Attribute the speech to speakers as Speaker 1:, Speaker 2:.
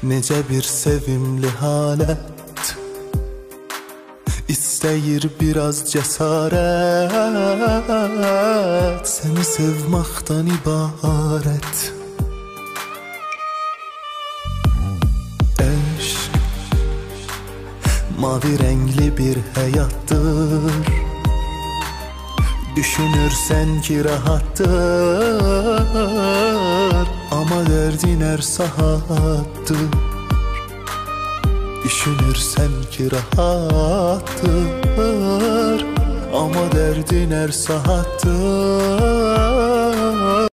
Speaker 1: Necə bir sevimli halət İstəyir biraz cəsarət Səni sevmaqdan ibarət Eşq Mavi rəngli bir həyatdır Düşünürsən ki rahatdır Ama derdin her sahattır. Ki rahattır. Ama derdin her sahattır